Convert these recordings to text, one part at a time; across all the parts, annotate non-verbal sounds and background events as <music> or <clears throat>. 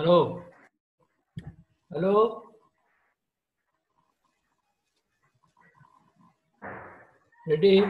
Hello. Hello. Ready?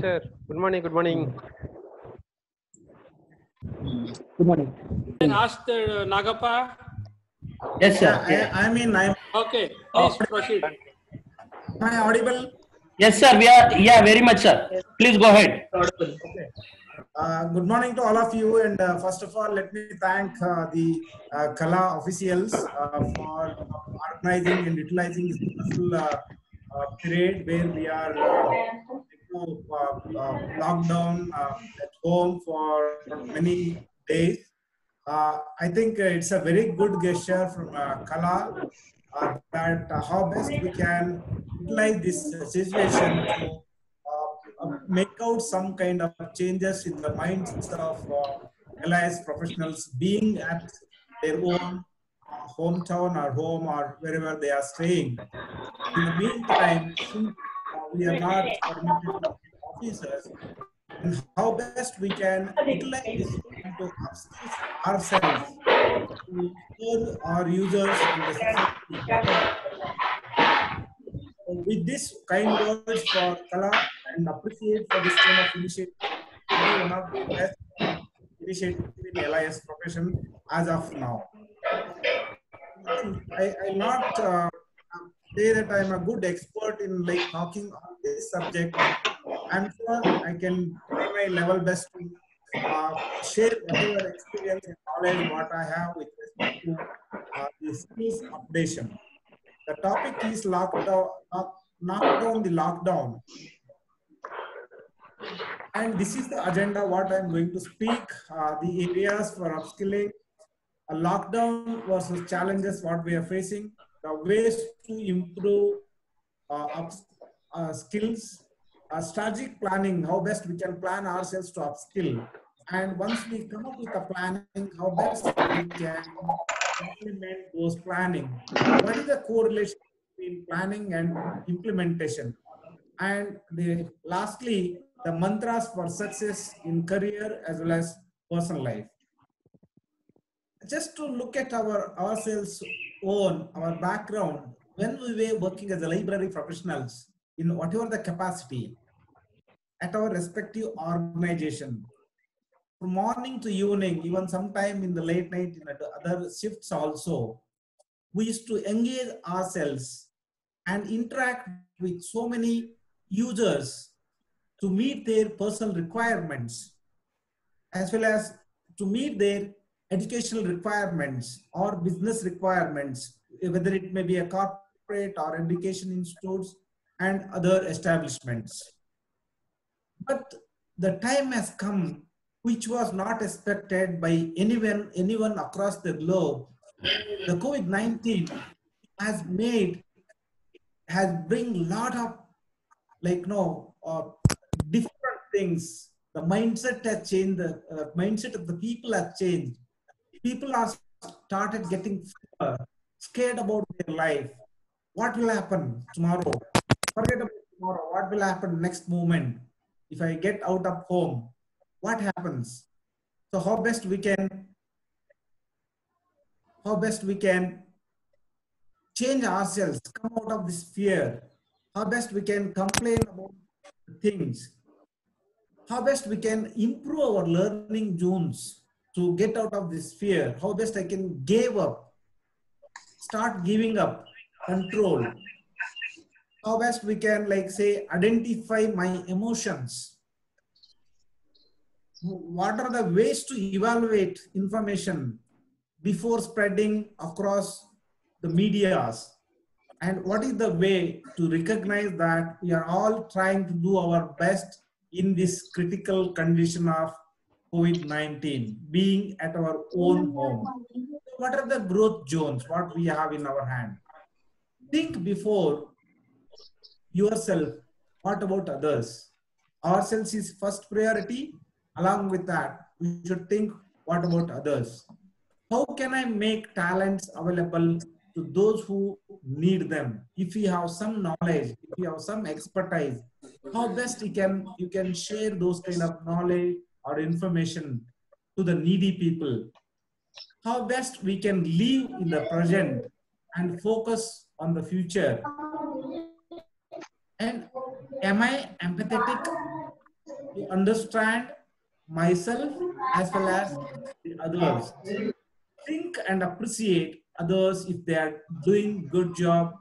Sir. Good morning. Good morning. Good morning. Can ask the Nagappa? Yes, sir. Yeah, I, I mean, I'm, Okay, please proceed. am I audible? Yes, sir. We are. Yeah, very much, sir. Please go ahead. Uh, good morning to all of you. And uh, first of all, let me thank uh, the uh, Kala officials uh, for organizing and utilizing this wonderful uh, uh, period where we are uh, into, uh, uh, lockdown uh, at home for many days. Uh, I think uh, it's a very good gesture from uh, Kala that how best we can utilize this situation to make out some kind of changes in the minds of LIS professionals being at their own hometown or home or wherever they are staying. In the meantime, we are not permitted officers, and how best we can utilize to upskill ourselves to serve our users in the society. With this kind words for Kala and appreciate for this kind of initiative, one of the best initiative in LIS profession as of now. I, I not uh, say that I'm a good expert in like talking on this subject. I'm sure I can try my level best to uh, share whatever experience and knowledge what I have with respect to uh, the updation. The topic is lockdown, knock, knock down the lockdown. And this is the agenda what I'm going to speak, uh, the areas for upskilling, a lockdown versus challenges what we are facing, the ways to improve uh, uh, skills, uh, strategic planning, how best we can plan ourselves to upskill. And once we come up with a planning, how best we can implement those planning. What is the correlation between planning and implementation? And the, lastly, the mantras for success in career as well as personal life. Just to look at our ourselves own, our background, when we were working as a library professionals in whatever the capacity at our respective organization, from morning to evening, even sometime in the late night in other shifts also, we used to engage ourselves and interact with so many users to meet their personal requirements as well as to meet their educational requirements or business requirements, whether it may be a corporate or education institutes and other establishments. But the time has come which was not expected by anyone, anyone across the globe. The COVID-19 has made, has bring lot of like no uh, different things. The mindset has changed. The uh, mindset of the people has changed. People are started getting scared about their life. What will happen tomorrow? Forget about tomorrow. What will happen next moment? If I get out of home, what happens? So how best we can, how best we can change ourselves, come out of this fear. How best we can complain about things. How best we can improve our learning zones to get out of this fear. How best I can give up, start giving up control. How best we can like say identify my emotions what are the ways to evaluate information before spreading across the medias and what is the way to recognize that we are all trying to do our best in this critical condition of covid-19 being at our own home. What are the growth zones what we have in our hand? Think before yourself what about others? Ourselves is first priority. Along with that, we should think what about others? How can I make talents available to those who need them? If you have some knowledge, if you have some expertise, how best you can you can share those kind of knowledge or information to the needy people? How best we can live in the present and focus on the future? And am I empathetic to understand myself as well as the others. Think and appreciate others if they are doing good job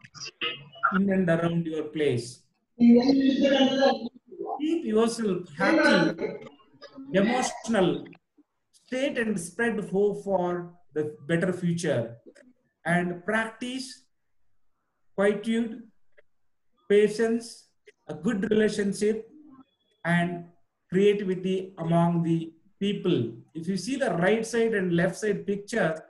in and around your place. Keep yourself happy, emotional, state and spread hope for the better future and practice quietude, patience, a good relationship and creativity among the people. If you see the right side and left side picture,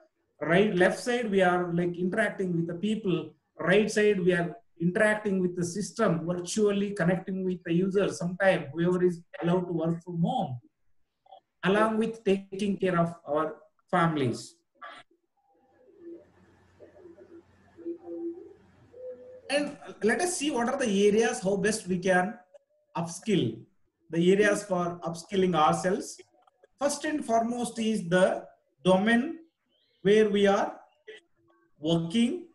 right left side we are like interacting with the people, right side we are interacting with the system, virtually connecting with the user. Sometime whoever is allowed to work from home, along with taking care of our families. And let us see what are the areas how best we can upskill the areas for upskilling ourselves. First and foremost is the domain where we are working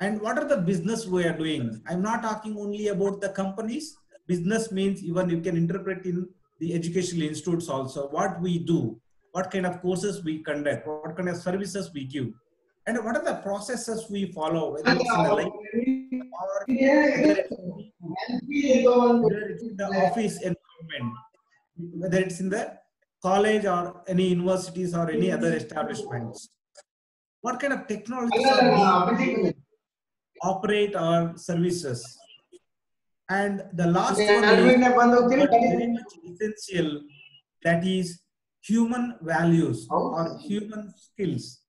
and what are the business we are doing. I'm not talking only about the companies. Business means even you can interpret in the educational institutes also what we do, what kind of courses we conduct, what kind of services we give, and what are the processes we follow, whether it's in the library or whether it's in the office environment, whether it's in the college or any universities or any other establishments. What kind of technologies operate our services? And the last one is very much essential, that is human values or human skills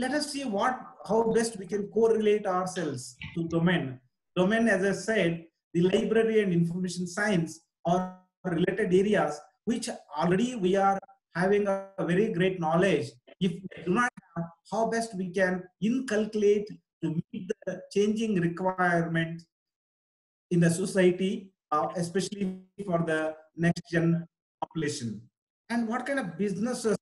let us see what how best we can correlate ourselves to domain. Domain, as I said, the library and information science are related areas which already we are having a, very great knowledge. If we do not have, how best we can inculcate to meet the changing requirement in the society uh, especially for the next gen population. And what kind of businesses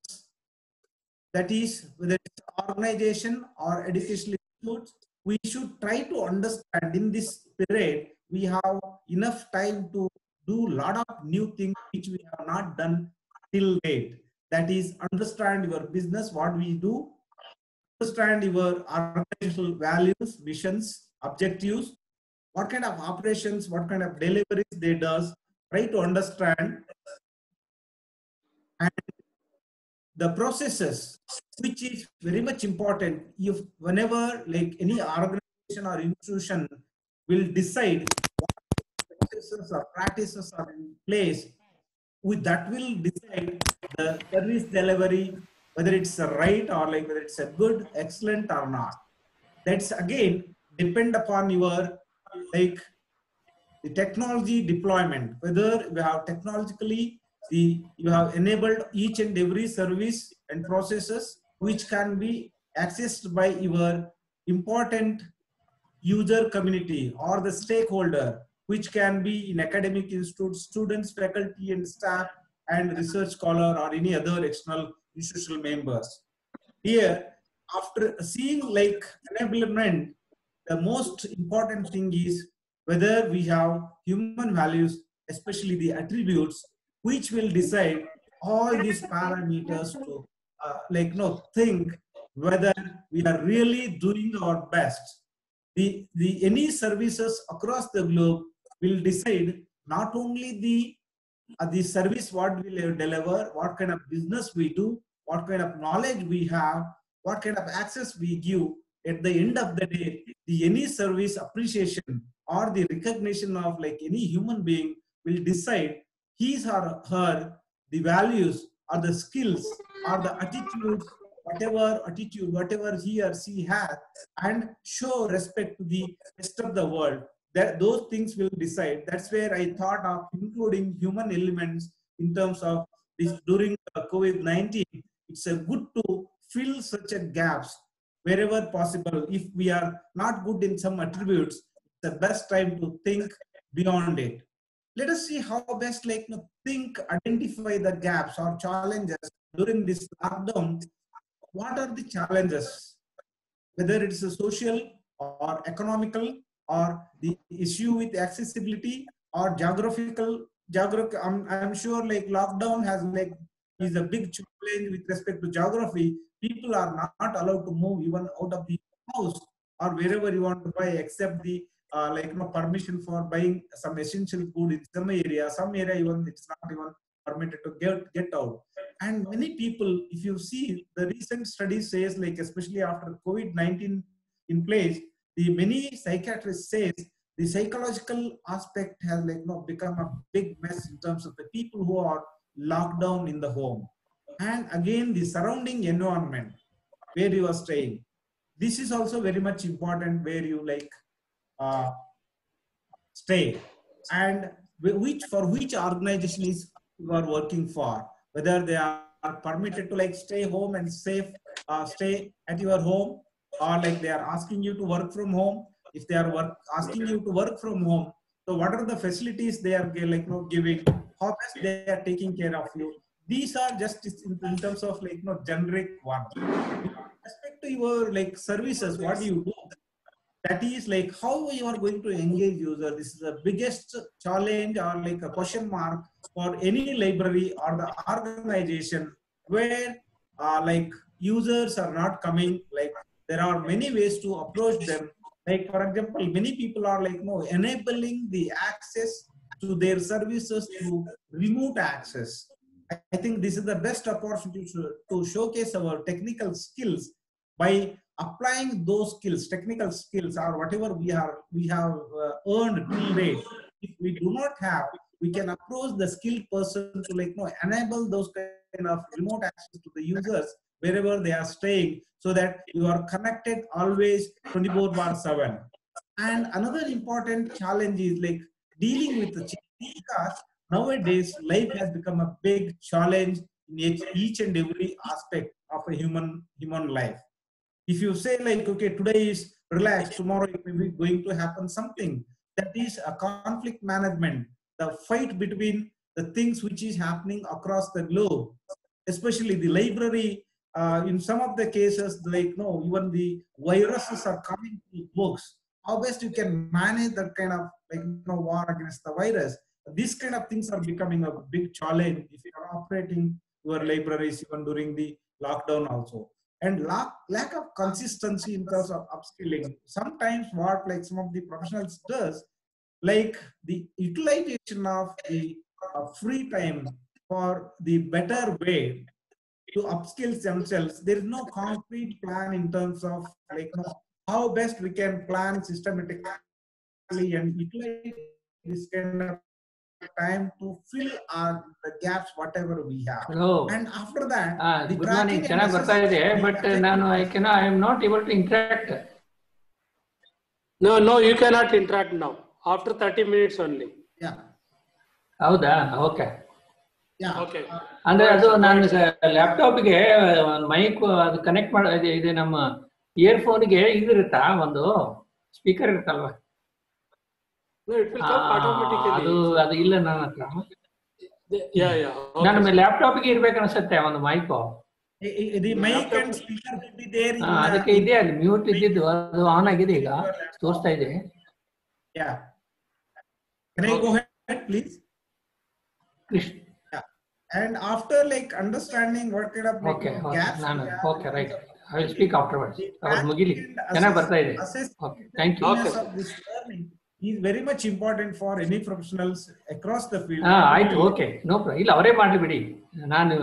that is, whether it's organization or educational institutes, we should try to understand in this period, we have enough time to do a lot of new things which we have not done till date. That is, understand your business, what we do, understand your organizational values, visions, objectives, what kind of operations, what kind of deliveries they does, try to understand and the processes, which is very much important. If whenever like any organization or institution will decide what processes or practices are in place, with that will decide the service delivery, whether it's right or like whether it's a good, excellent or not. That's again depend upon your like the technology deployment, whether we have technologically the you have enabled each and every service and processes which can be accessed by your important user community or the stakeholder which can be in academic institutes students faculty and staff and research scholar or any other external institutional members. Here after seeing like enablement the most important thing is whether we have human values especially the attributes which will decide all these parameters to uh, like no think whether we are really doing our best. The the any services across the globe will decide not only the uh, the service what we deliver what kind of business we do what kind of knowledge we have what kind of access we give at the end of the day the any service appreciation or the recognition of like any human being will decide his or her the values or the skills or the attitudes whatever attitude whatever he or she has and show respect to the rest of the world. That those things will decide. That's where i thought of including human elements in terms of this during covid-19 it's a good to fill such a gaps wherever possible. If we are not good in some attributes the best time to think beyond it. Let us see how best like you know, think identify the gaps or challenges during this lockdown. What are the challenges? Whether it's a social or economical or the issue with accessibility or geographical geography I'm, I'm sure like lockdown has like is a big challenge with respect to geography people are not allowed to move even out of the house or wherever you want to buy except the uh, like you know, permission for buying some essential food in some area. Some area even it's not even permitted to get get out. And many people if you see the recent study says like especially after covid-19 in place the many psychiatrists says the psychological aspect has like you know, become a big mess in terms of the people who are locked down in the home and again the surrounding environment where you are staying. This is also very much important where you like uh, stay and which for which organization is you are working for. Whether they are permitted to like stay home and safe uh, stay at your home or like they are asking you to work from home. If they are work, asking you to work from home so what are the facilities they are like you know, giving? How best they are taking care of you these are just in, terms of like you know generic one. With respect to your like services what do you do. That is like how you are going to engage user. This is the biggest challenge or like a question mark for any library or the organization where uh, like users are not coming. Like there are many ways to approach them. Like for example many people are like no enabling the access to their services through remote access i think this is the best opportunity to, to showcase our technical skills by applying those skills, technical skills, or whatever we are we have uh, earned till date. If we do not have, we can approach the skilled person to like you know, enable those kind of remote access to the users wherever they are staying, so that you are connected always 24 bar 7. And another important challenge is like dealing with the change because nowadays life has become a big challenge in each, each and every aspect of a human human life if you say like, okay, today is relaxed, tomorrow it may be going to happen something. That is a conflict management. the fight between the things which is happening across the globe, especially the library. Uh, in some of the cases, like no, even the viruses are coming to books. How best you can manage that kind of like you know war against the virus? These kind of things are becoming a big challenge if you are operating your libraries even during the lockdown also and lack, lack of consistency in terms of upskilling. Sometimes what like some of the professionals does, like the utilization of the uh, free time for the better way to upskill themselves. There is no concrete plan in terms of like you know, how best we can plan systematically and utilize this kind of time to fill our the gaps whatever we have. Hello. and after that ah, the good morning. ಚೆನ್ನಾಗಿ ಬರ್ತಾ ಇದೆ but ನಾನು I can I am not able to interact no no you can not interact now after 30 minutes only yeah ಹೌದಾ? Okay. ಅಂದ್ರೆ ಅದು ನಾನು ಲ್ಯಾಪ್ಟಾಪ್ಗೆ mic ಅದು connect ಮಾಡ ಇದೆ ನಮ್ಮ ಇಯರ್ ಫೋನ್ ಇದು ಇರುತ್ತಾ ಒಂದು ಸ್ಪೀಕರ್ ಇರುತ್ತಲ್ವಾ? ಅದು ಗೆ ಇರಬೇಕು ಅನ್ಸುತ್ತೆ ಒಂದು ಮೈಕ್ ಅದಕ್ಕೆ ಇದೆ ಮ್ಯೂಟ್ ಇದ್ದಿದ್ದು ಅದು ಆನ್ ಆಗಿದೆ ಈಗ ತೋರಿಸ್ತಾ ಇದೀನಿ yeah. After like understanding okay right I speak afterwards ಮುಗಿಲಿ. ಚೆನ್ನಾಗಿ ಬರ್ತಾ okay is very much important for any professionals across the field. ಹಾ ಆಯ್ತು ಓಕೆ ನೋ ಪ್ರಾಬ್ಲಮ್ ಇಲ್ಲ ಅವರೇ ಮಾಡ್ಲಿ ಬಿಡಿ ನಾನು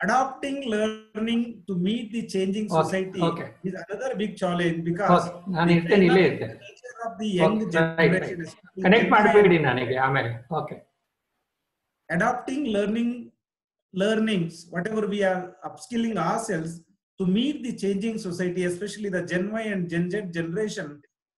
Adopting learning to meet the changing Okay, society okay. is another big challenge because okay ನಾನು ಇರ್ತೇನೆ ಇಲ್ಲೇ ಇರ್ತೇನೆ nature of the young Okay, right, generation. especially connect Gen Y, ಮಾಡಬೇಡಿ ನನಗೆ ಆಮೇಲೆ okay adopting learning learnings whatever we are upskilling ourselves to meet the changing society especially the gen y and gen z generation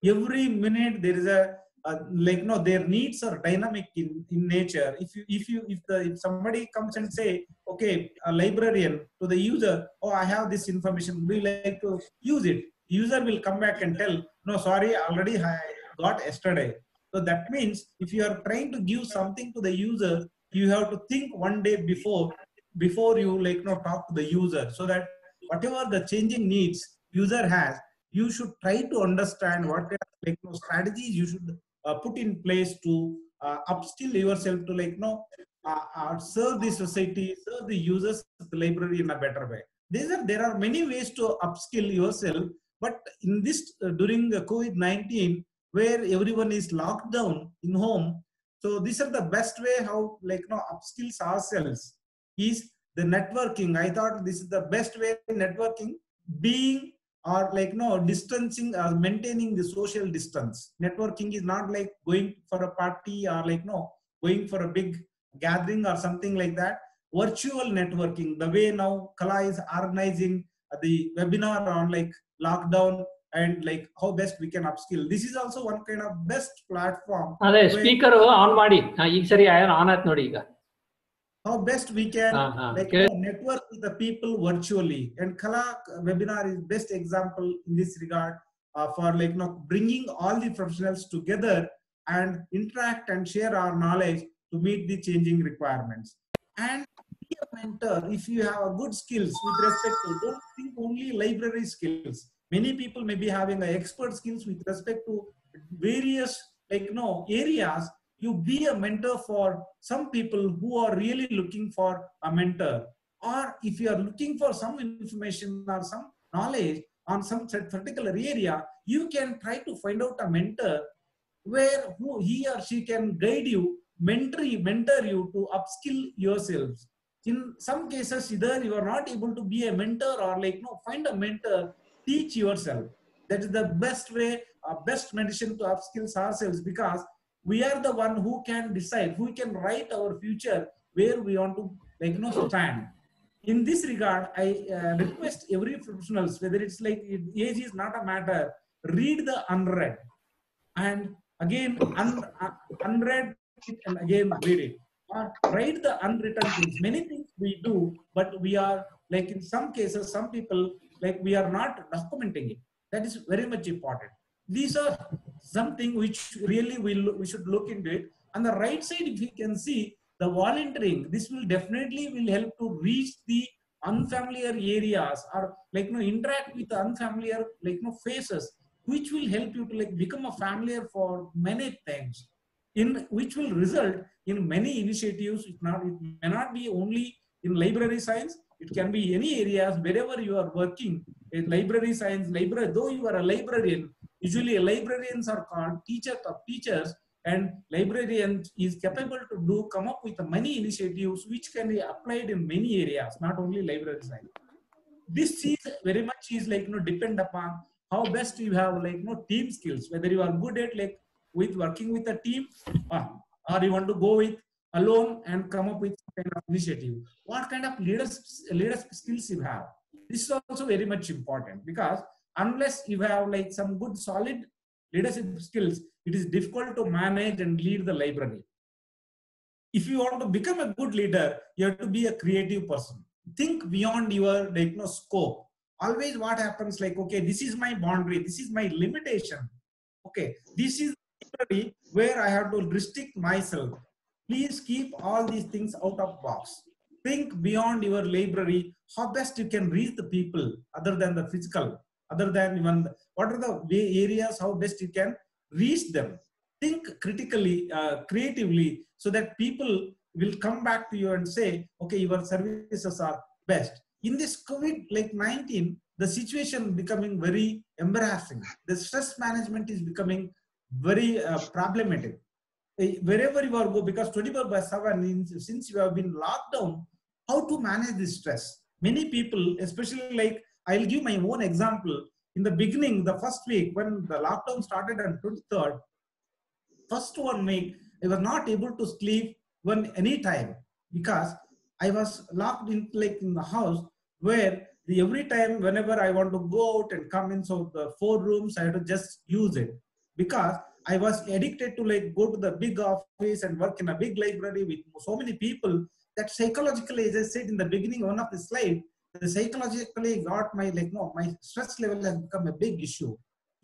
every minute there is a, a like no their needs are dynamic in, in nature. If you if you if the if somebody comes and say okay a librarian to the user oh i have this information we like to use it? User will come back and tell no sorry already i got yesterday. So that means if you are trying to give something to the user you have to think one day before before you like you know, talk to the user so that whatever the changing needs user has you should try to understand what kind of, like you know, strategies you should uh, put in place to uh, upskill yourself to like you know uh, uh, serve the society serve the users of the library in a better way these are there are many ways to upskill yourself but in this uh, during the covid-19 where everyone is locked down in home so these are the best way how like you know upskills ourselves is the networking. I thought this is the best way networking being or like no distancing or maintaining the social distance. Networking is not like going for a party or like no going for a big gathering or something like that. Virtual networking, the way now Kala is organizing the webinar on like lockdown and like how best we can upskill. This is also one kind of best platform ಅದೇ speaker on ಮಾಡಿ ಹಾ, ಈಗ ಸರಿ on ಆಯ್ತು ನೋಡಿ ಈಗ how best we can ಹಾ, ಹಾ. like Okay. you know, network with the people virtually and kala webinar is best example in this regard uh, for like you know bringing all the professionals together and interact and share our knowledge to meet the changing requirements and be a mentor if you have good skills with respect to don't think only library skills many people may be having expert skills with respect to various like you know areas you be a mentor for some people who are really looking for a mentor. Or if you are looking for some information or some knowledge on some particular area you can try to find out a mentor where who he or she can guide you mentor you mentor you to upskill yourselves. In some cases either you are not able to be a mentor or like no find a mentor teach yourself. That is the best way uh, best medicine to upskills ourselves because we are the one who can decide who can write our future where we want to like you know stand. In this regard i uh, request every professionals whether it's like age is not a matter read the unread. And again un, uh, unread and again read it. Or write the unwritten things. Many things we do but we are like in some cases some people like we are not documenting it. That is very much important. These are something which really we, lo- we should look into it On the right side, if you can see the volunteering, this will definitely will help to reach the unfamiliar areas or like you know interact with unfamiliar like you know faces, which will help you to like become a familiar for many things, in which will result in many initiatives. It not it may not be only in library science. It can be any areas wherever you are working. In library science, library though you are a librarian, usually librarians are called teachers of uh, teachers and librarian is capable to do come up with many initiatives which can be applied in many areas not only library science this is very much is like you know depend upon how best you have like you know team skills whether you are good at like with working with a team or, or you want to go with alone and come up with kind of initiative. What kind of leaders leadership skills you have? This is also very much important because unless you have like some good solid leadership skills it is difficult to manage and lead the library. If you want to become a good leader you have to be a creative person. Think beyond your like, you know, scope. Always what happens like okay this is my boundary this is my limitation. Okay this is library where i have to restrict myself. Please keep all these things out of box. Think beyond your library how best you can reach the people other than the physical other than even what are the way areas how best you can reach them? Think critically uh, creatively so that people will come back to you and say okay your services are best. In this covid like 19 the situation becoming very embarrassing. The stress management is becoming very uh, problematic. Eh, wherever you are go because 24 by 7 in, since you have been locked down how to manage this stress? Many people especially like i'll give my own example. In the beginning the first week when the lockdown started on 23rd first one week i was not able to sleep when any time because i was locked in like in the house where the every time whenever i want to go out and come in so the four rooms i had to just use it because i was addicted to like go to the big office and work in a big library with so many people that psychologically as i said in the beginning one of the slide psychologically got my like no my stress level has become a big issue.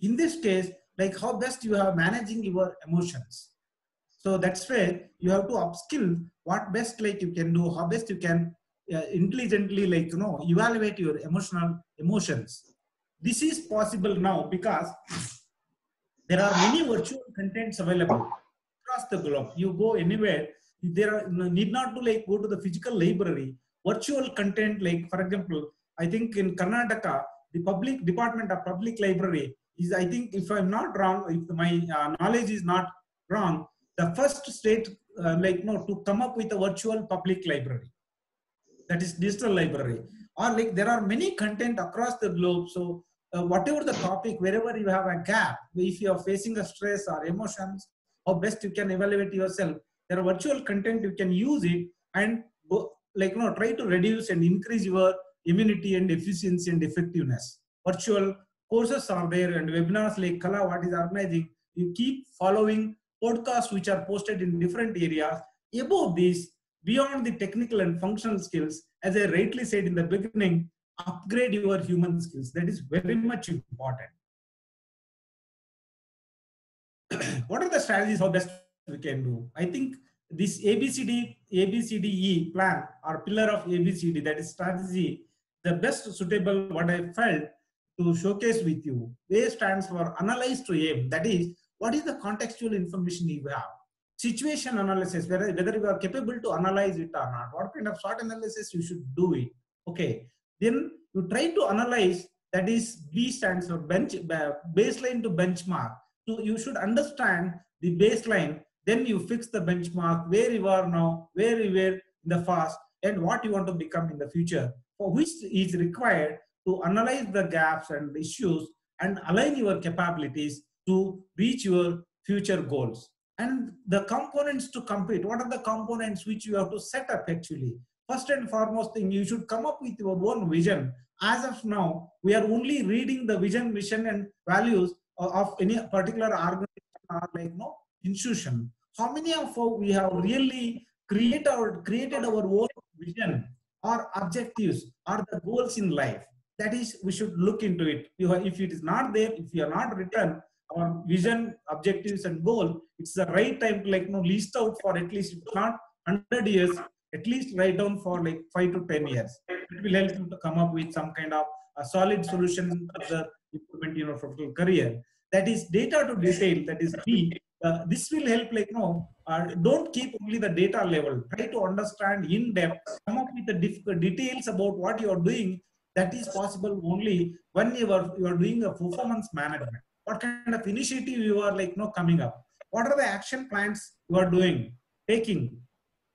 In this case like how best you are managing your emotions. So that's where you have to upskill what best like you can do how best you can uh, intelligently like you know evaluate your emotional emotions. This is possible now because there are many virtual contents available across the globe. You go anywhere there are need not to like go to the physical library virtual content like for example i think in karnataka the public department of public library is i think if i'm not wrong if my uh, knowledge is not wrong the first state uh, like no to come up with a virtual public library. That is digital library. Or like there are many content across the globe. So uh, whatever the topic wherever you have a gap if you are facing a stress or emotions how best you can evaluate yourself there are virtual content you can use it and go like you know try to reduce and increase your immunity and efficiency and effectiveness. Virtual courses are there and webinars like kala what is organizing you keep following podcasts which are posted in different areas. Above this beyond the technical and functional skills as i rightly said in the beginning upgrade your human skills. That is very much important. <clears throat> What are the strategies how best we can do? I think this abcd abcde plan or pillar of abcd that is strategy the best suitable what i felt to showcase with you. A stands for analyze to aim. That is what is the contextual information you have? Situation analysis whether, you are capable to analyze it or not. What kind of short analysis you should do it? Okay. Then you try to analyze that is b stands for bench uh, baseline to benchmark. So you should understand the baseline then you fix the benchmark where you are now where you were in the past and what you want to become in the future for which is required to analyze the gaps and issues and align your capabilities to reach your future goals. And the components to compete what are the components which you have to set up actually? First and foremost thing you should come up with your own vision. As of now we are only reading the vision mission and values of any particular organization or like no institution how many of us we have really create our, created our own vision or objectives or the goals in life that is we should look into it if it is not there if you are not written our vision, objectives, and goal, it's the right time to like you know list out for at least not 100 years, at least write down for like five to 10 years. It will help you to come up with some kind of a solid solution for the improvement in your professional career. That is data to detail. That is B. Uh, this will help like you know uh, don't keep only the data level. Try to understand in depth. Come up with the details about what you are doing. That is possible only when you are you are doing a performance management. What kind of initiative you are like you know coming up? What are the action plans you are doing, taking,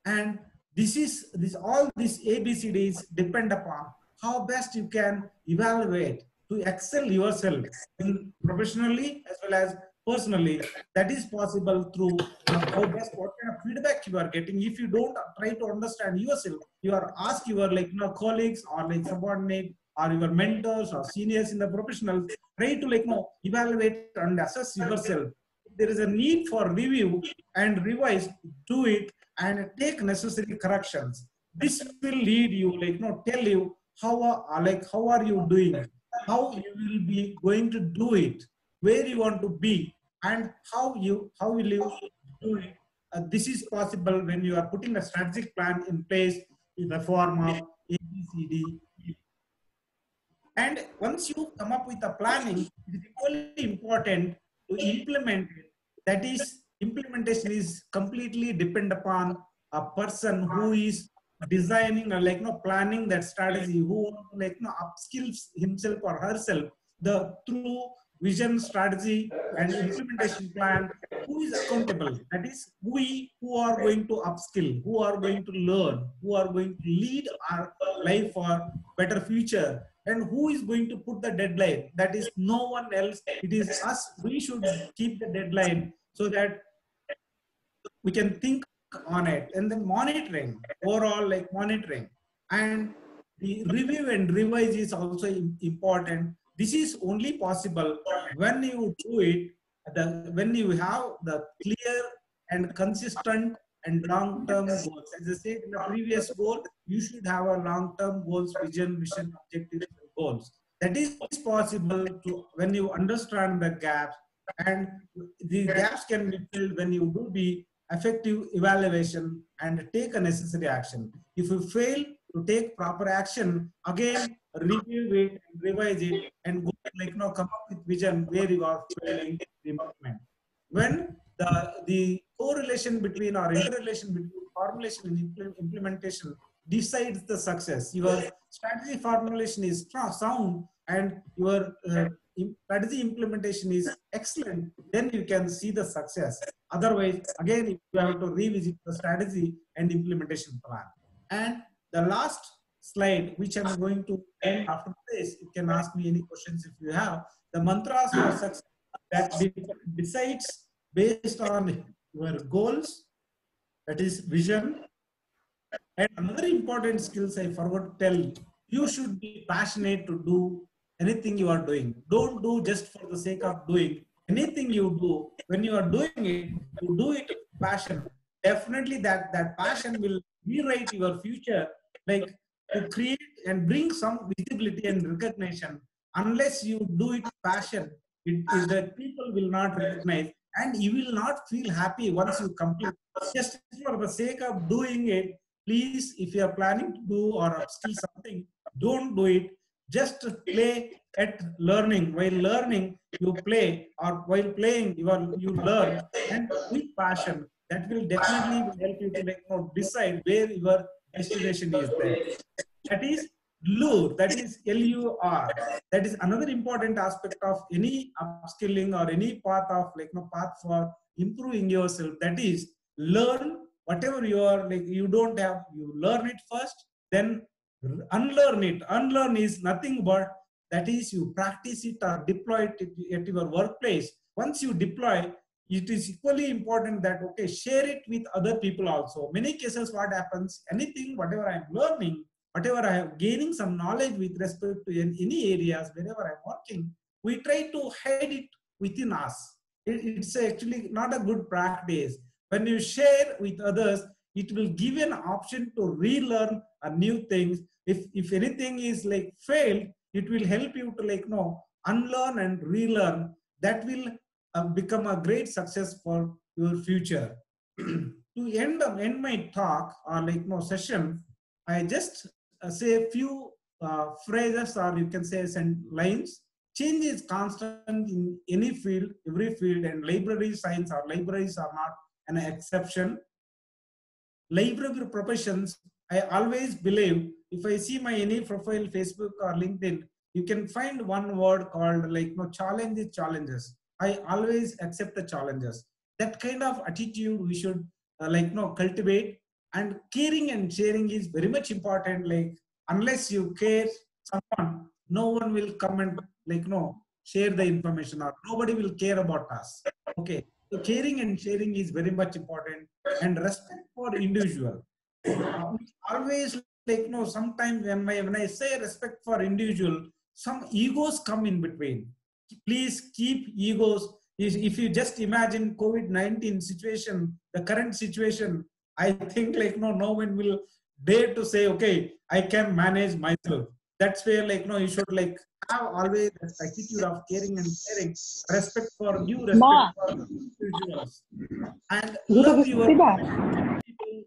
and this is this all these abcds depend upon how best you can evaluate to excel yourself in professionally as well as personally that is possible through how best. What kind of feedback you are getting? If you don't try to understand yourself you are ask your like you know colleagues or like subordinate or your mentors or seniors in the professional try to like you know evaluate and assess yourself. There is a need for review and revise do it and take necessary corrections. This will lead you like you know tell you how are like how are you doing? How you will be going to do it where you want to be and how you how will you do it. Uh, this is possible when you are putting a strategic plan in place in the form of abcd and once you come up with a planning it is equally important to implement it. That is implementation is completely depend upon a person who is designing or like no planning that strategy who like no upskills himself or herself the through vision strategy and implementation plan who is accountable? That is we who are going to upskill who are going to learn who are going to lead our life for better future and who is going to put the deadline. That is no one else. It is us. We should keep the deadline so that we can think on it. And then monitoring overall like monitoring. And the review and revise is also important this is only possible when you do it the when you have the clear and consistent and long-term goals as i said in the previous goal you should have a long-term goals vision mission objectives goals that is possible to when you understand the gaps and the gaps can be filled when you do the effective evaluation and take a necessary action. If you fail to take proper action, again review it, and revise it, and go like you know, come up with vision where you are failing the. When the the correlation between or interrelation between formulation and implementation decides the success. Your strategy formulation is strong, sound, and your uh, strategy implementation is excellent. Then you can see the success. Otherwise, again, you have to revisit the strategy and implementation plan. And the last slide, which I'm going to end after this, you can ask me any questions if you have. The mantras for hmm. success that de- decides based on your goals, that is vision. And another important skills I forgot to tell you, you should be passionate to do anything you are doing. Don't do just for the sake of doing. Anything you do, when you are doing it, you do it with passion. Definitely that, that passion will rewrite your future, like to create and bring some visibility and recognition. Unless you do it passion, it is that people will not recognize and you will not feel happy once you complete. Just for the sake of doing it, please, if you are planning to do or upskill something, don't do it. Just play at learning. While learning, you play, or while playing, you are you learn, and with passion. That will definitely help you to decide where your destination is there. That is lure. That is L-U-R. That is another important aspect of any upskilling or any path of like no path for improving yourself. That is learn whatever you are like you don't have you learn it first then unlearn it unlearn is nothing but that is you practice it or deploy it at your workplace once you deploy it is equally important that okay share it with other people also. Many cases what happens anything whatever i'm learning whatever i have gaining some knowledge with respect to any areas wherever i'm working we try to hide it within us. It- it's actually not a good practice. When you share with others it will give an option to relearn a new things. If if anything is like failed it will help you to like know unlearn and relearn. That will become a great success for your future. <clears throat> to end, end my talk or like no session, I just uh, say a few uh, phrases or you can say some lines. Change is constant in any field, every field, and library science or libraries are not an exception. Library professions, I always believe if I see my any profile, Facebook or LinkedIn, you can find one word called like no challenges, challenges. I always accept the challenges. That kind of attitude we should uh, like no cultivate and caring and sharing is very much important. Like unless you care someone, no one will come and like no share the information or nobody will care about us. Okay. So caring and sharing is very much important and respect for individual. Uh, always like no sometimes when I when I say respect for individual, some egos come in between. Please keep egos. If you just imagine COVID-19 situation, the current situation, I think like no, no one will dare to say, okay, I can manage myself. That's where like no, you should like have always that attitude of caring and sharing, respect for you, respect Ma. for individuals, and love your people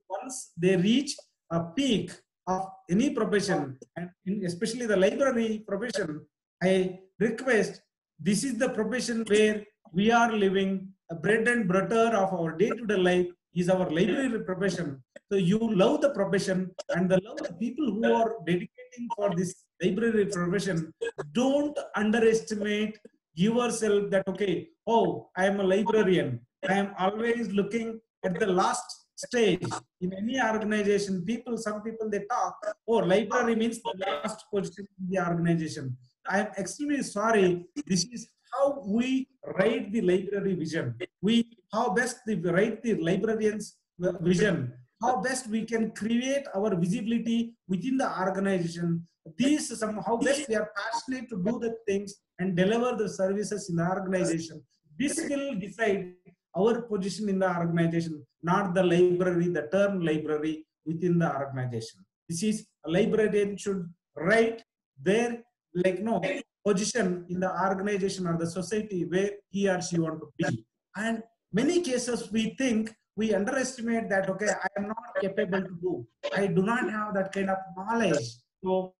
once they reach a peak of any profession, and in, especially the library profession, I request this is the profession where we are living a bread and butter of our day-to-day life is our library profession. So you love the profession and the love the people who are dedicating for this library profession. Don't underestimate yourself that okay, oh, I am a librarian. I am always looking at the last stage in any organization. People, some people they talk, oh, library means the last position in the organization. I am extremely sorry. This is how we write the library vision. We how best we write the librarian's vision. How best we can create our visibility within the organization. These some how best we are passionate to do the things and deliver the services in the organization. This will decide our position in the organization, not the library, the term library within the organization. This is a librarian should write their like no position in the organization or the society where he or she want to be. And many cases we think we underestimate that okay, I am not capable to do. I do not have that kind of knowledge. So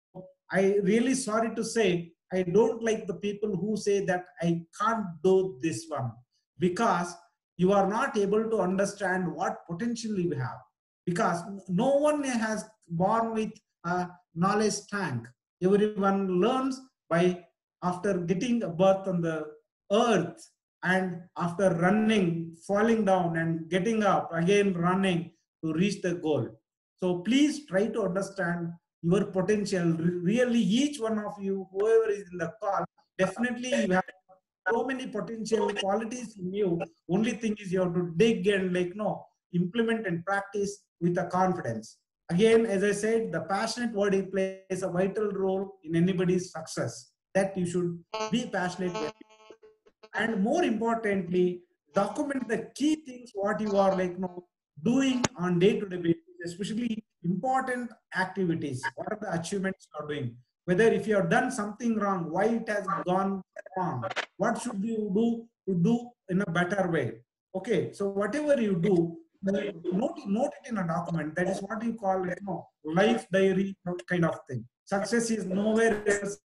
I really sorry to say I don't like the people who say that I can't do this one because you are not able to understand what potential you have because no one has born with a knowledge tank everyone learns by after getting a birth on the earth and after running falling down and getting up again running to reach the goal so please try to understand your potential really each one of you whoever is in the call definitely you have so many potential qualities in you. Only thing is you have to dig and like no implement and practice with a confidence. Again, as I said, the passionate body plays a vital role in anybody's success. That you should be passionate. And more importantly, document the key things what you are like no doing on day-to-day basis, especially important activities. What are the achievements you are doing? Whether if you have done something wrong, why it has gone wrong what should you do to do in a better way okay so whatever you do note, note it in a document. That is what you call you know life diary kind of thing. Success is nowhere else.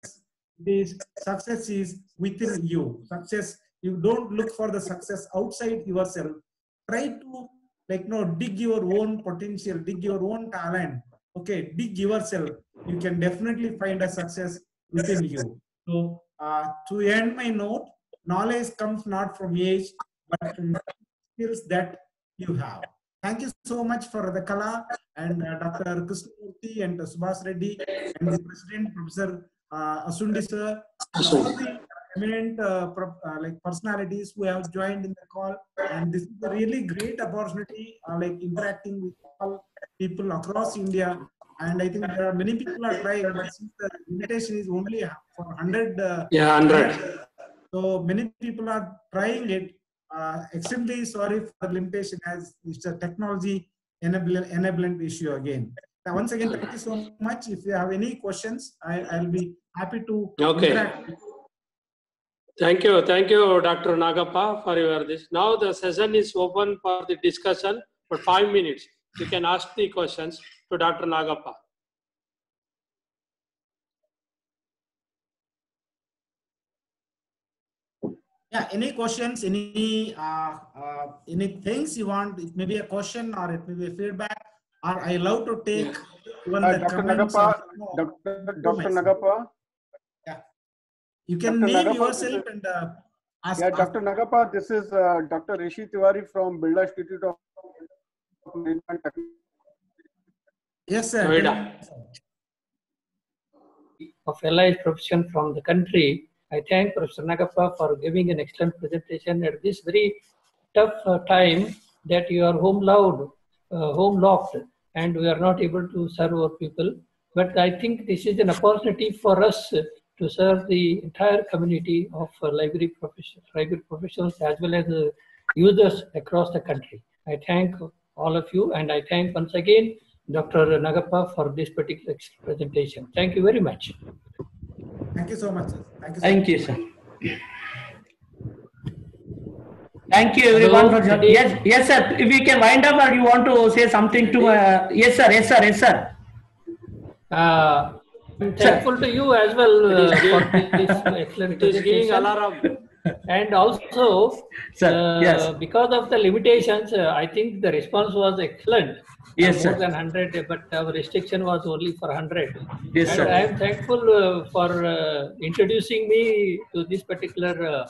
This success is within you. Success you don't look for the success outside yourself. Try to like no dig your own potential dig your own talent. Okay dig yourself. You can definitely find a success within you. So uh, to end my note, knowledge comes not from age, but from skills that you have. Thank you so much for the Kala and uh, Dr. Krishnamurthy and uh, Subhash Reddy and the President, Professor uh, Asundi sir, and all the eminent uh, pro- uh, like personalities who have joined in the call. And this is a really great opportunity, uh, like interacting with all people across India and I think there are many people are trying, but since the invitation is only for 100, uh, Yeah, 100. so many people are trying it. Uh, extremely sorry for the limitation as it's a technology enable, enablement issue again. Now, once again, thank you so much. If you have any questions, I, I'll be happy to Okay. interact. Thank you, thank you, Dr. Nagappa, for your this. Now the session is open for the discussion for five minutes. You can ask the questions to Dr. Nagappa. Yeah, any questions, any, uh, uh, any things you want, it may be a question or it may be a feedback, or I love to take even Uh, the Dr. comments. Nagappa, or- no, Dr. Dr. comments. Nagappa, You can Dr. name Nagappa, yourself and uh, ask. yeah, Dr. Nagappa, this is uh, Dr. Rishi Tiwari from Birla Institute of Management Technology. Yes, sir. Noida. of allied profession from the country. I thank Professor Nagappa for giving an excellent presentation at this very tough uh, time that you are home loud, uh, home locked, and we are not able to serve our people. But I think this is an opportunity for us to serve the entire community of uh, library professionals, library professionals as well as uh, users across the country. I thank all of you, and I thank once again Dr. Nagappa for this particular presentation. Thank you very much. Thank you so much. sir. Thank you. so Thank you, sir. Thank you everyone Hello, for joining. Yes, yes, sir. If we can wind up or you want to say something to, uh, yes, sir, yes, sir, yes, sir. Uh, I'm thankful to you as well uh, for this <laughs> excellent It is giving presentation. alarm. And also, Sir, uh, yes. because of the limitations, uh, I think the response was excellent. Yes, Uh, More sir. than 100, but our restriction was only for 100. Yes, and sir. I am thankful uh, for uh, introducing me to this particular uh,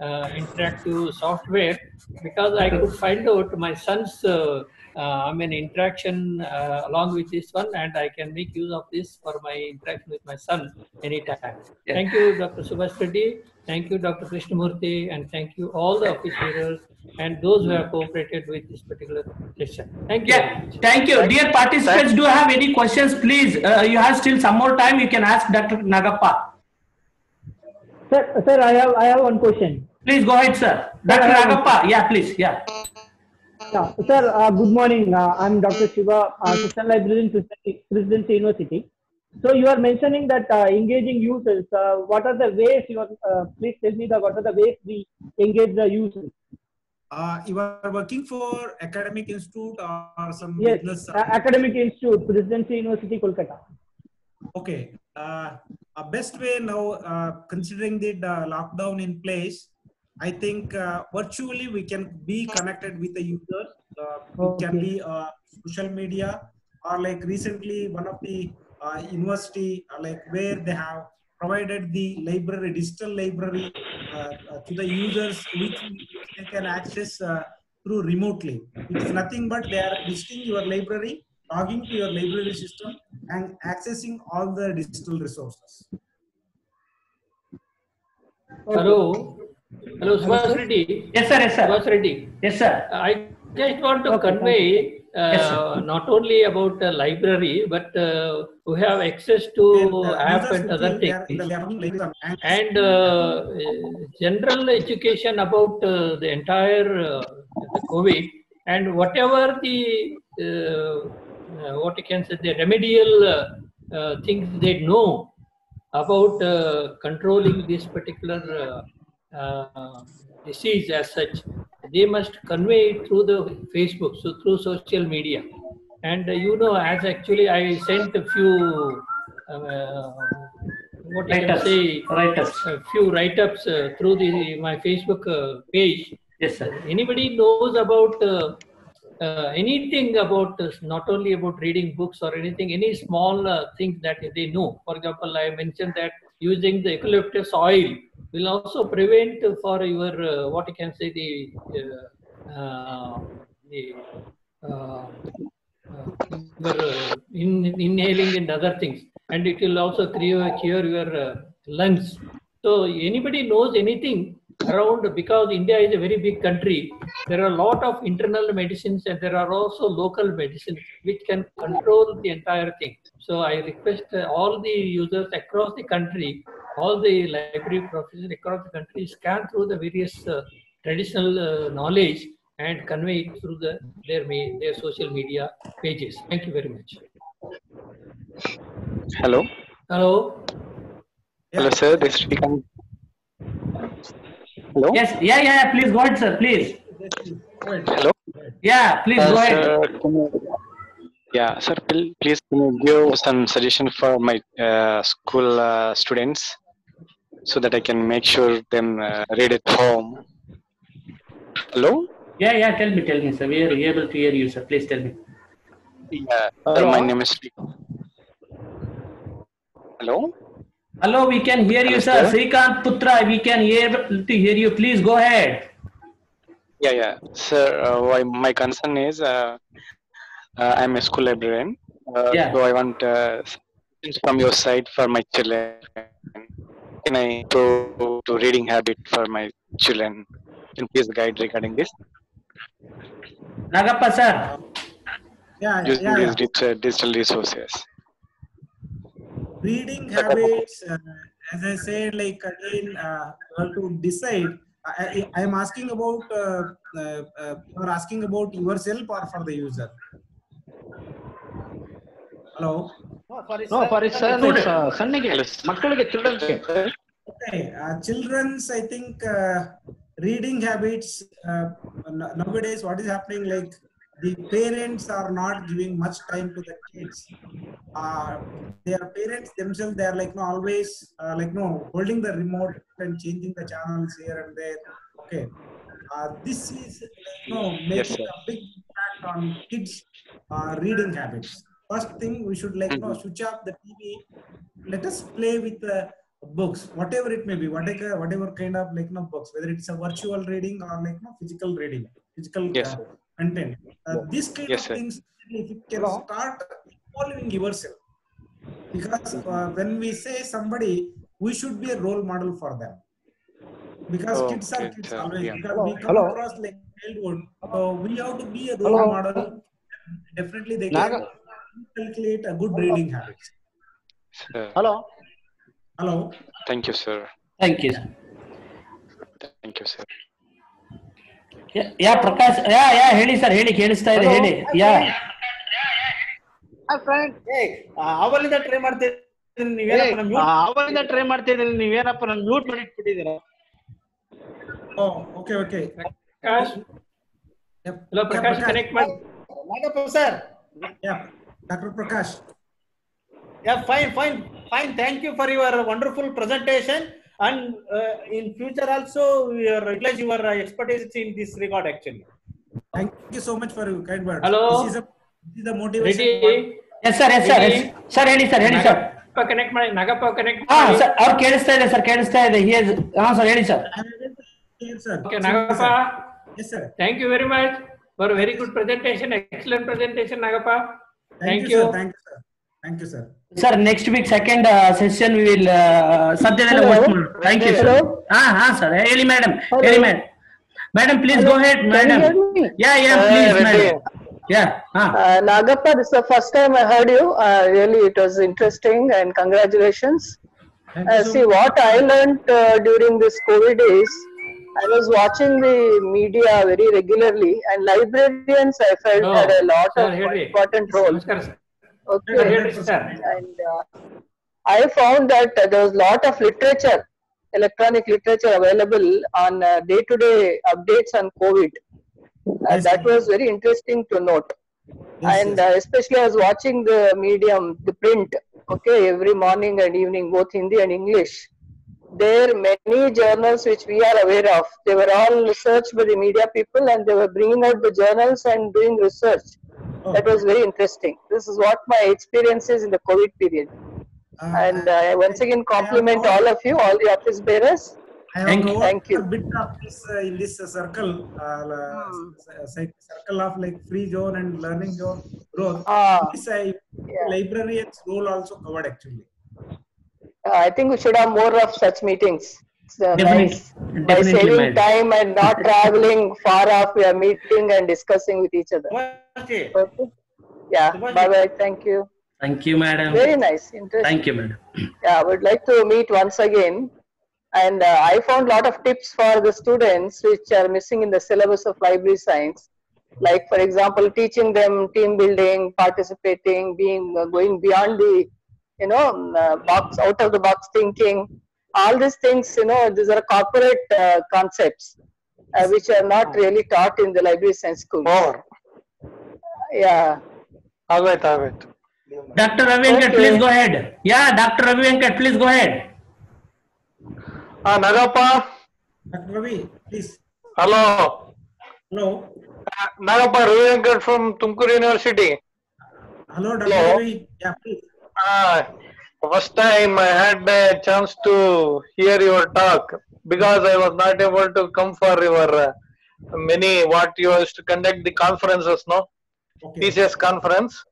uh, interactive software because I could find out my son's uh, uh, I mean interaction uh, along with this one and I can make use of this for my interaction with my son anytime. Thank you, Dr. Subhash Reddy. Thank you, Dr. Krishnamurthy, and thank you all the officials and those who have cooperated with this particular session. Thank you. Yeah, thank you. Dear participants, do you have any questions, please? Uh, you have still some more time. You can ask Dr. Nagappa. Sir, sir, I have I have one question. Please go ahead, sir. Dr. Yeah, Nagappa, yeah, please, yeah. Yeah, sir, uh, good morning. Uh, I'm Dr. Shiva, uh, Assistant Librarian, Presidency Presidency University. So you are mentioning that uh, engaging users. Uh, what are the ways you are? Uh, please tell me the what are the ways we engage the users? Uh, you are working for academic institute or some Yes, business? uh, Academic Institute, Presidency University, Kolkata. Okay. Uh, a best way now, uh, considering the lockdown in place, I think uh, virtually we can be connected with the users. Uh, It can be uh, social media or like recently one of the university uh, like where they have provided the library, digital library uh, uh, to the users which they can access uh, through remotely. It is nothing but they are visiting your library, logging to your library system and accessing all the digital resources. Hello. Hello, Subhash Reddy. Yes, sir, yes, sir. Subhash Reddy. Yes, sir. I just want to Okay, convey Yes, uh, sir. not only about the library, but uh, we have access to And, uh, app and other think are things. and And uh, general education about uh, the entire uh, the COVID and whatever the uh, uh, what you can say the remedial uh, uh, things they know about uh, controlling this particular uh, uh, disease as such, they must convey it through the Facebook, so through social media. And uh, you know, as actually I sent a few, uh, what you can say, Write-ups. a few write-ups uh, through the my Facebook uh, page. Yes, sir. Anybody knows about uh, uh, anything about not only about reading books or anything, any small uh, things that they know. For example, I mentioned that using the eucalyptus oil will also prevent for your uh, what you can say the uh, uh, the in, inhaling and other things, and it will also cure, cure your lungs. So anybody knows anything around because India is a very big country. There are a lot of internal medicines and there are also local medicines which can control the entire thing. So I request all the users across the country, all the library professors across the country scan through the various uh, traditional uh, knowledge and convey it through the their me- their social media pages. Thank you very much. Hello. Hello. Hello, sir. This is. Hello? Yes, yeah, yeah, yeah, please go ahead, sir, please. Hello? Yeah, please Uh, go ahead. sir, yeah, sir, pl- please can you give some suggestion for my uh, school uh, students so that I can make sure them uh, read it home. Hello? Yeah, yeah, tell me, tell me, sir. We are able to hear you, sir. Please tell me. Yeah, sir, my name is. Hello? Hello, we can hear you, sir. Hello. Srikant Putra, we can hear to hear you. Please go ahead. Yeah, yeah, sir. Uh, why my concern is uh, uh, I'm a school librarian. Uh, Yeah. So I want uh, from your side for my children. Can I to to reading habit for my children? Can you please guide regarding this? Nagappa, sir. Yeah, yeah, Using yeah. these digital, digital resources. reading habits uh, as i said like again uh, to decide I, I, i'm asking about uh, uh, uh, you're asking about yourself or for the user hello No, for his son, it's, uh, ಸಣ್ಣಿಗೆ ಮಕ್ಕಳಿಗೆ ಚಿಲ್ಡ್ರನ್ಸ್ಗೆ okay uh, children's i think uh, reading habits uh, n- nowadays what is happening like the parents are not giving much time to the kids uh, their parents themselves they are like no always uh, like no holding the remote and changing the channels here and there okay uh, this is like no making sir. a big impact on kids uh, reading habits first thing we should like no switch off the tv let us play with the books whatever it may be whatever whatever kind of like no books whether it's a virtual reading or like no physical reading physical Yes, uh, content. Uh, this kind Yes, of sir. things if it can start involving yourself. Because uh, when we say somebody we should be a role model for them. Because Oh, kids are kids sir. always Yeah. because we come Hello. across like childhood so we have to be a role Hello. model. Definitely they Naga- can calculate a good reading habits Sir. Hello hello Thank you, sir. Thank you, sir. Thank you, sir. Yeah, yeah, Prakash yeah yeah ಹೇಳಿ sir ಹೇಳಿ ಕೇಳಿಸ್ತಾ ಇದೆ ಹೇಳಿ ಯಾ ಅವರಿಂದ try ಮಾಡ್ತಿದ್ದೀನಿ ನೀವೇನಪ್ಪ ನಮ್ mute- ಅವರಿಂದ try ಮಾಡ್ತಿದ್ದೀನಿ ನೀವೇನಪ್ಪ ನನ್ ಮ್ಯೂಟ್ ಮಾಡಿ ಇಟ್ಬಿಟ್ಟಿದ್ದೀರಾ oh okay okay Prakash, Yep. hello, Yeah, Prakash, connect my. Nagappa sir yeah dr prakash Yeah, fine, fine, fine. Thank you for your wonderful presentation. And uh, in future also, we are utilize your uh, expertise in this regard actually. thank you so much for your kind words Hello. this is a this is the motivation Ready? Yes sir yes sir yes sir ಹೇಳಿ sir ಹೇಳಿ sir Nagappa connect ಮಾಡಿ Nagappa connect ಹಾ ಮಾಡಿ sir ಅವ್ರು ಕೇಳಿಸ್ತಾ ಇದೆ sir ಕೇಳಿಸ್ತಾ ಇದೆ ಹಿಯರ್ ಹಾ ಸರ್ ಹೇಳಿ sir Yes, sir. Okay Nagappa yes sir thank you very much for very good presentation excellent presentation Nagappa Thank, you. Thank you, sir. Thank you, sir. Sir, next week, second uh, session, we will. Uh, Thank you, sir. Hello. Ah, ah, sir. Hey, madam. Hello. Madam. Madam, please Hello. go ahead, madam. Yeah, yeah, uh, please, uh, madam. Yeah. Huh. Uh, Nagappa, this is the first time I heard you. Uh, really, it was interesting and congratulations. Uh, see, what I learned uh, during this COVID is I was watching the media very regularly, and librarians I felt no, had a lot sir, of important role. Okay. And uh, I found that uh, there was a lot of literature, electronic literature available on uh, day-to-day updates on COVID. Uh, yes, that was very interesting to note. Yes, and uh, especially I was watching the medium, the print, okay, every morning and evening, both Hindi and English there are many journals which we are aware of. They were all researched by the media people, and they were bringing out the journals and doing research. Oh. That was very interesting. This is what my experience is in the COVID period. Uh, And uh, I once again compliment no- all of you, all the office bearers. I have Thank you. covered Thank you. a bit of this uh, in this uh, circle, uh, Hmm. uh, cir- circle of like free zone and learning zone growth. Ah, This I Yeah. librarian's role also covered actually. Uh, I think we should have more of such meetings. Uh, so definitely, by, definitely by saving time and not <laughs> traveling far off, we are meeting and discussing with each other. Okay. Yeah. Bye bye. Thank you. Thank you, madam. Very nice. Interesting. Thank you, madam. Yeah, I would like to meet once again. And uh, I found a lot of tips for the students which are missing in the syllabus of library science. Like, for example, teaching them team building, participating, being uh, going beyond the you know, um, uh, box out of the box thinking. All these things, you know, these are corporate uh, concepts uh, which are not really taught in the libraries and schools. Oh. Yeah. All right, all right. Dr. Ravi okay. please go ahead. Yeah, Dr. Ravi please go ahead. Uh, Nagappa. Dr. Ravi, please. Hello. Hello. Uh, Nagappa Ravi from Tumkur University. Hello, Dr. Hello. Ravi. Yeah, please first time I had a chance to hear your talk because I was not able to come for your uh, many what you used to conduct the conferences, no? Okay. TCS conference.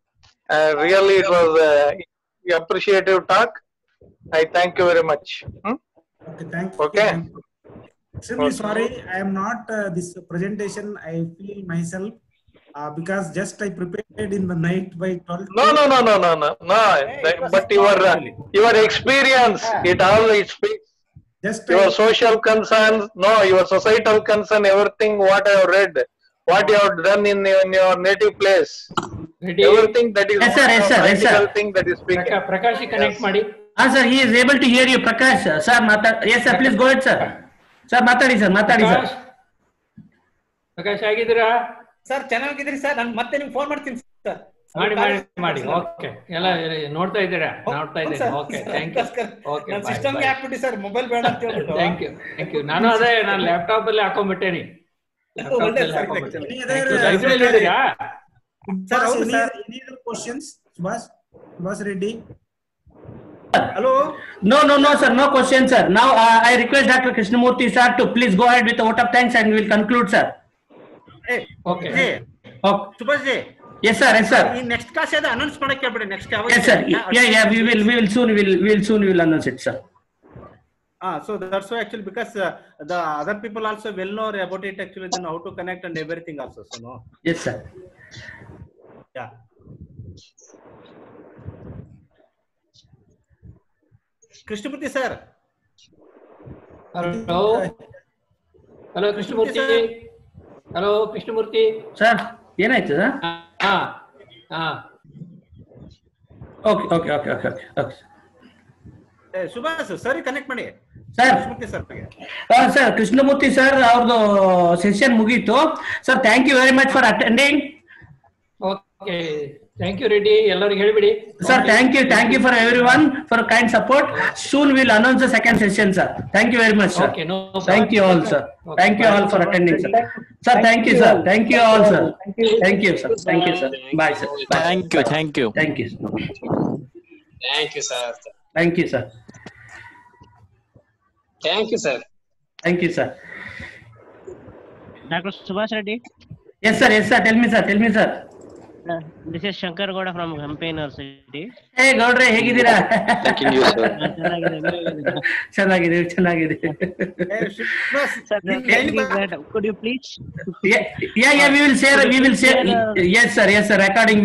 Uh, really, it was uh, appreciative talk. I thank you very much. Hmm? Okay, thank you. Okay. Thank you. Extremely Okay. sorry, I am not uh, this presentation. I feel myself uh, because just I prepared in the night by 12. No, no, no, no, no, no, no. But your uh, your experience, it all it speaks. Just Your I, social concerns, no, your societal concern, everything what I have read, what you have done in, your- in your native place, Ready? everything that is Yes, sir, yes, sir, yes, sir. thing that is speaking. Prakash, Prakash connect yes. Madi. Ah, sir, he is able to hear you. Prakash, sir, Mata, yes, sir, please go ahead, sir. Sir, Matadi, sir, Matadi, sir. Prakash, Prakash ಆಗಿದ್ದೀರಾ sir ಚೆನ್ನಾಗಿದ್ರಿ sir. ನಾನು ಮತ್ತೆ ನಿಮ್ಗೆ phone ಮಾಡ್ತೀನಿ sir. ಮಾಡಿ ಮಾಡಿ ಮಾಡಿ. Okay ಎಲ್ಲ ನೋಡ್ತಾ ಇದ್ದೀರ? ನೋಡ್ತಾ ಇದ್ದೀರಾ? ಓಕೆ ಥ್ಯಾಂಕ್ ಯು ಓಕೆ ನಾನು ಸಿಸ್ಟಮ್ಗೆ ಹಾಕ್ಬಿಟ್ಟಿ ಸರ್ ಮೊಬೈಲ್ ಬೇಡ ಅಂತ ಹೇಳ್ಬಿಟ್ಟು. ಥ್ಯಾಂಕ್ ಯು ಥ್ಯಾಂಕ್ ಯು ನಾನು ಅದೇ ನಾನು ಲ್ಯಾಪ್ಟಾಪ್ ಅಲ್ಲಿ ಹಾಕೊಂಡ್ಬಿಟ್ಟೇನಿ. Sir sir. Hello no no no sir. No question sir ನಾವು I request doctor Krishnamurthy sir to please go head with vote of thanks and will conclude sir Subhash ji yes sir yes sir ಈ next class ಇದೆ announce ಮಾಡಕ್ಕೆ ಬಿಡಿ next ಯಾವ yes sir yeah yeah we will we will soon will we will soon will announce it sir Ah, so that's why actually because uh, the other people also well know about it actually then how to connect and everything also so no yes sir yeah Krishnamurthy sir hello hello Krishnamurthy hello Krishnamurthy. Sir ಏನಾಯ್ತು? Sir ಹಾ ಹಾ. Okay okay okay okay okay eh, Subhash ಸರಿ connect ಮಾಡಿ. Sir. Krishnamurthy sir Krishnamurthy sir ಅವ್ರದ್ದು session ಮುಗೀತು. Sir thank you very much for attending okay. thank you reddy ellaru helibidi sir thank you thank you for everyone for kind support soon we'll announce the second session sir thank you very much sir okay no problem. thank you all sir okay. thank you all for attending sir sir thank you sir thank you all sir thank you sir thank you sir bye sir bye. thank you thank you thank you thank you sir thank you sir thank you sir thank you sir dr subhash reddy yes sir yes sir tell me sir tell me sir this is Shankar Gowda from Hampi university ಏ ಗೌಡ್ರೆ ಹೇಗಿದ್ದೀರಾ? ಚೆನ್ನಾಗಿದ್ದೀವಿ ಚೆನ್ನಾಗಿದೆ could you please yeah yeah we will share we will share yes sir yes sir recording